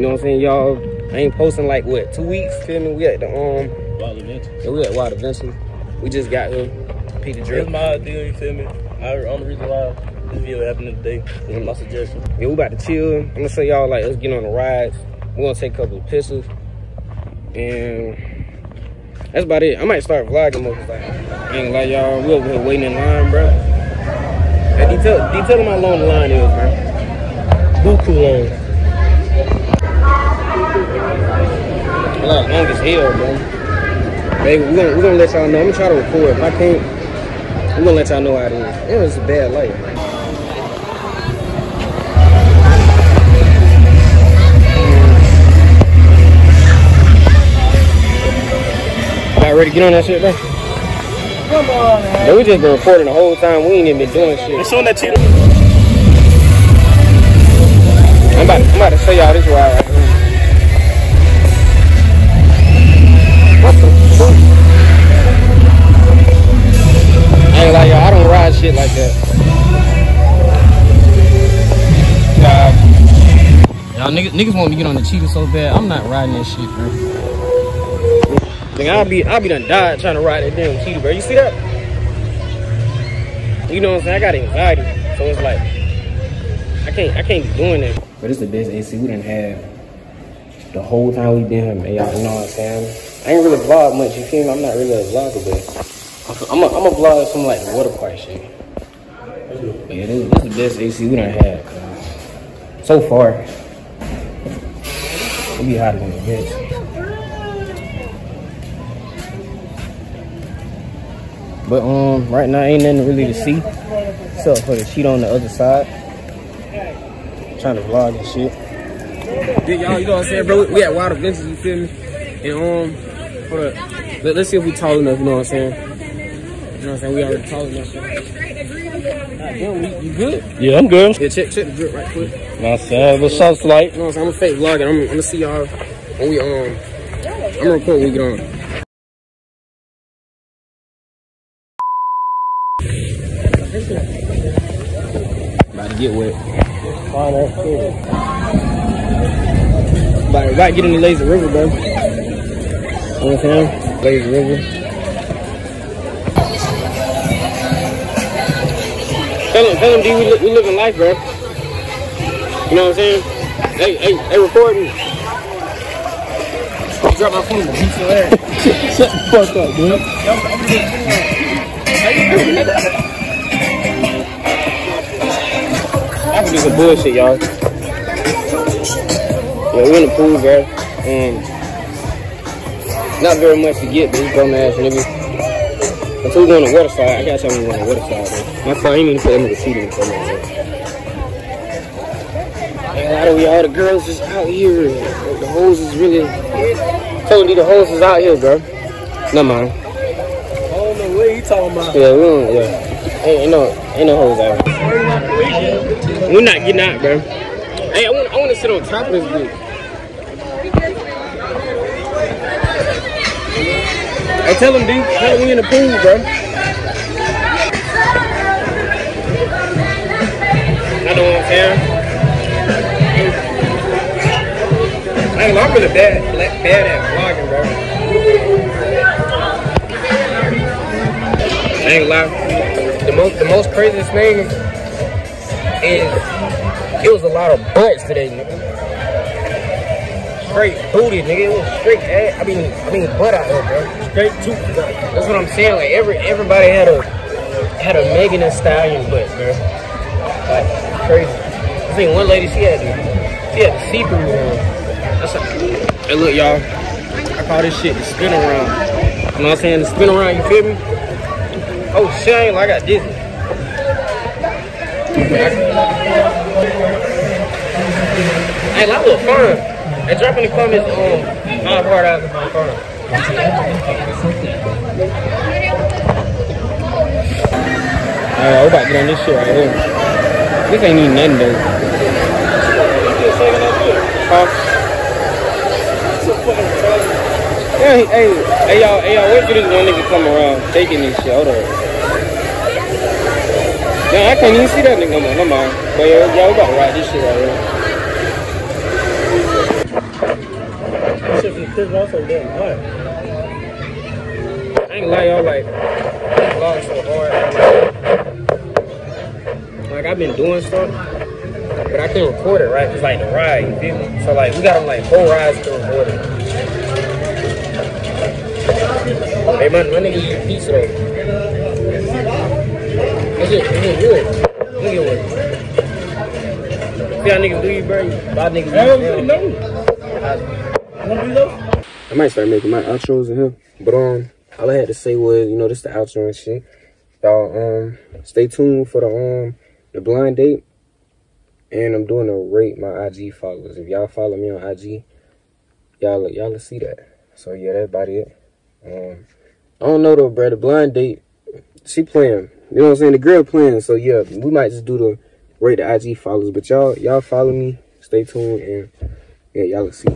You know what I'm saying? Y'all I ain't posting like what two weeks, feel me? We at the um Wild Adventures. yeah, we at Wild Adventures. We just got here. Pick the drip. my idea, you feel me? I only reason why this video happened today. That's my suggestion. Yeah, we about to chill. I'm gonna show y'all like let's get on the rides. We're gonna take a couple of pictures. And that's about it. I might start vlogging more 'cause, like I ain't like y'all. We over here waiting in line, bro. Hey, detail, detail them how long the line is, bro. Buku long. Like, long as hell, bro. Baby, we gonna, we gonna let y'all know. I'm gonna try to record. If I can't, we gonna let y'all know how it is. It was a bad light. Y'all ready to get on that shit, bro? Come on, man. We just been recording the whole time. We ain't even been doing shit. It's on that. I'm about, I'm about to show y'all this ride shit like that. Nah. Y'all niggas, niggas want me to get on the cheetah so bad. I'm not riding that shit, bro. Nigga, I'll be, I'll be done died trying to ride that damn cheetah, bro. You see that? You know what I'm saying? I got anxiety, so it's like I can't, I can't be doing that. But it's the best AC we done had the whole time we been here, man. Y'all know what I'm saying? I ain't really vlog much, you feel me? I'm not really a vlogger, but I'm a, I'm a vlog some like water park shit. But yeah, this, this is the best AC we done had, man. So far. It'll be hotter than the bitch. But um, right now ain't nothing really to see. Except for the sheet on the other side. Trying to vlog and shit. Yeah, y'all, you know what I'm saying, bro? We at Wild Adventures, you feel me? And um, hold up. Let, us see if we tall enough, you know what I'm saying? You know what I'm saying? We already tall enough. God damn, we- you good? Yeah, I'm good. Yeah, check check the drip right quick. Nice to have a soft light. You know what I'm saying? I'm a fake vlogger. I'm, I'm gonna see y'all when we um. I'm gonna record when we get on. About to get wet. About, about to get in the lazy river, bro. You know what I'm saying? Lazy river. Tell him, tell him, D, we, li- we living life, bro. You know what I'm saying? Hey, hey, hey, recording. Drop my phone, beat your ass. Shut the fuck up, dude. I can do some bullshit, y'all. Yeah, we in the pool, bro. And not very much to get, but we bum ass nigga. Until we go on the water side, I gotta tell you on the water side, bro. My car ain't even put in the seat in. A lot of we all the girls is out here. The hoes is really. You the hoes is out here, bro. Never mind. I don't he talking about. Yeah, we don't, yeah. Ain't, ain't no, ain't no hoes out here. We're not getting out, bro. Hey, I want, I want to sit on top of this bitch. Hey, tell him, dude. Tell him we in the pool, bro. I know what. I ain't, I'm really bad, bad at vlogging, bro. I ain't lie. The most, the most craziest thing is it was a lot of butts today, nigga. Straight booty, nigga. It was straight ass. I mean, I mean butt out there, bro. Straight two. That's what I'm saying. Like every everybody had a had a Megan Thee Stallion butt, bro. Like crazy. I seen one lady. She had she had see through one. That's a, hey, look, y'all. I call this shit the spin around. You know what I'm saying? The spin around. You feel me? Oh I I got dizzy. Hey, that look fun. Hey, drop in the comments um my part out of my phone. Alright, we about to get on this shit right here. This ain't even nothing though. Huh? Yeah, hey, hey, y'all, hey, y'all, wait for this one nigga come around taking this shit. Hold on. Yeah, I can't even see that nigga no more. No mind. But yeah, y'all, about to ride this shit right here. Chris Ross so damn. I ain't lie, y'all like vlog so hard. Like I've been doing stuff, but I can't record it right. It's like the ride, you feel me? So like we got on like four rides to record it. Hey man, my nigga eat pizza though. Is it, is it good? Look at what. See how niggas do you, bro? Bad niggas I don't really do know. Wanna be low? I might start making my outros in here. But um all I had to say was, you know, this the outro and shit. Y'all um stay tuned for the um the blind date. And I'm doing a rate my IG followers. If y'all follow me on IG, y'all y'all see that. So yeah, that's about it. Um I don't know though, bro. The blind date, she playing. You know what I'm saying? The girl playing. So yeah, we might just do the rate the IG followers. But y'all y'all follow me. Stay tuned and yeah, y'all see.